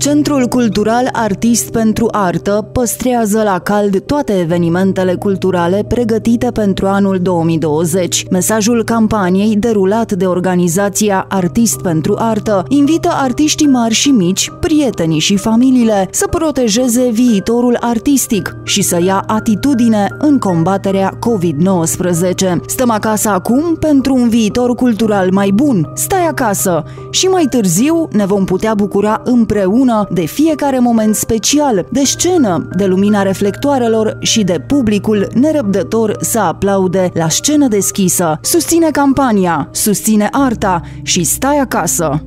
Centrul Cultural Artist pentru Artă păstrează la cald toate evenimentele culturale pregătite pentru anul 2020. Mesajul campaniei derulat de organizația Artist pentru Artă invită artiștii mari și mici, prietenii și familiile să protejeze viitorul artistic și să ia atitudine în combaterea COVID-19. Stăm acasă acum pentru un viitor cultural mai bun. Stai acasă și mai târziu ne vom putea bucura împreună împreună de fiecare moment special, de scenă, de lumina reflectoarelor și de publicul nerăbdător să aplaude la scenă deschisă. Susține campania, susține arta și stai acasă!